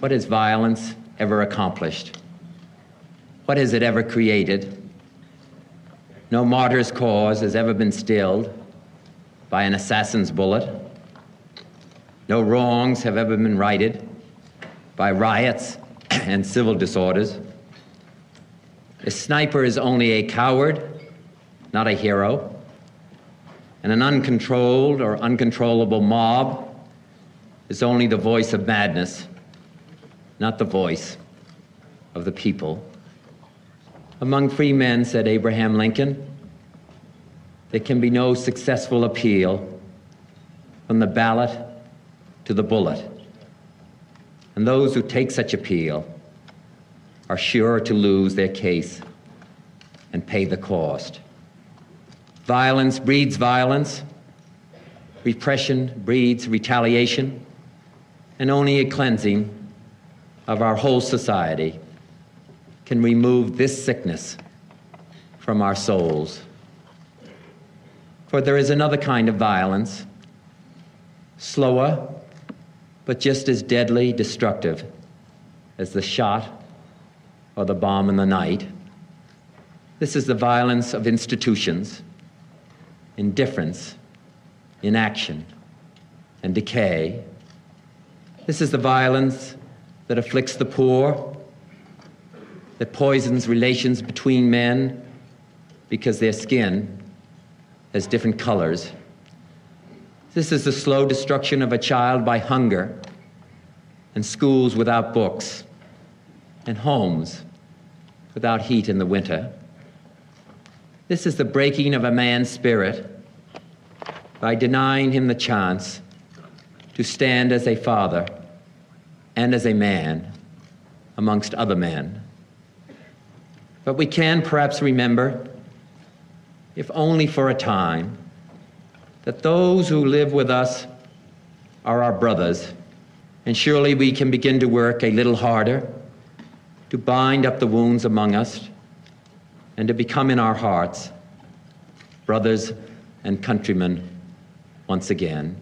What has violence ever accomplished? What has it ever created? No martyr's cause has ever been stilled by an assassin's bullet. No wrongs have ever been righted by riots and civil disorders. A sniper is only a coward, not a hero. And an uncontrolled or uncontrollable mob is only the voice of madness, not the voice of the people. Among free men, said Abraham Lincoln, there can be no successful appeal from the ballot to the bullet. And those who take such appeal are sure to lose their case and pay the cost. Violence breeds violence, repression breeds retaliation, and only a cleansing of our whole society can remove this sickness from our souls. For there is another kind of violence, slower, but just as deadly destructive as the shot or the bomb in the night. This is the violence of institutions, indifference, inaction, and decay. This is the violence that afflicts the poor, that poisons relations between men because their skin has different colors. This is the slow destruction of a child by hunger, and schools without books, and homes without heat in the winter. This is the breaking of a man's spirit by denying him the chance to stand as a father and as a man amongst other men. But we can perhaps remember, if only for a time, that those who live with us are our brothers, and surely we can begin to work a little harder to bind up the wounds among us and to become in our hearts brothers and countrymen once again.